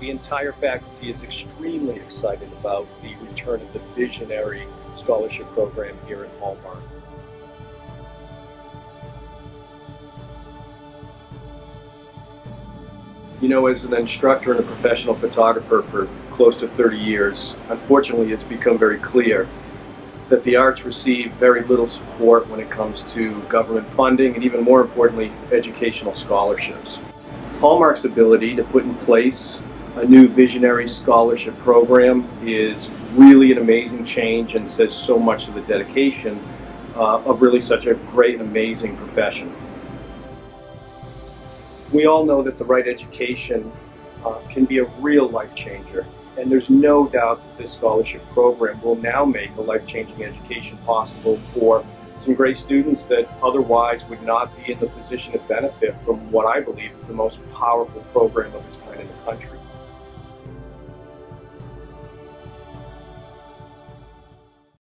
the entire faculty is extremely excited about the return of the Visionary Scholarship Program here at Hallmark. You know, as an instructor and a professional photographer for close to 30 years, unfortunately it's become very clear that the arts receive very little support when it comes to government funding and even more importantly, educational scholarships. Hallmark's ability to put in place a new visionary scholarship program is really an amazing change and says so much of the dedication uh, of really such a great and amazing profession. We all know that the right education uh, can be a real life changer and there's no doubt that this scholarship program will now make a life-changing education possible for some great students that otherwise would not be in the position to benefit from what I believe is the most powerful program of its kind in the country.